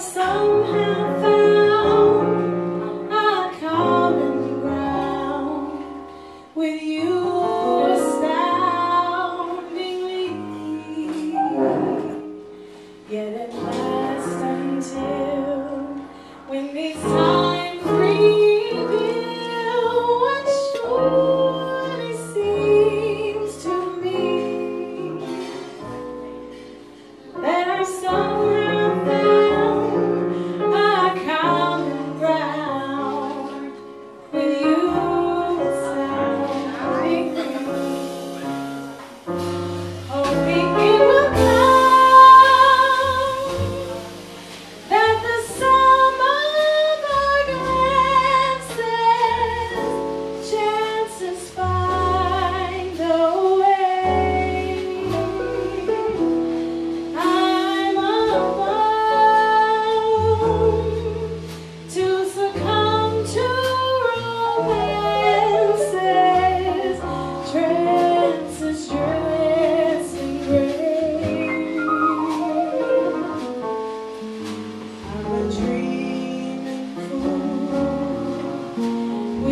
somehow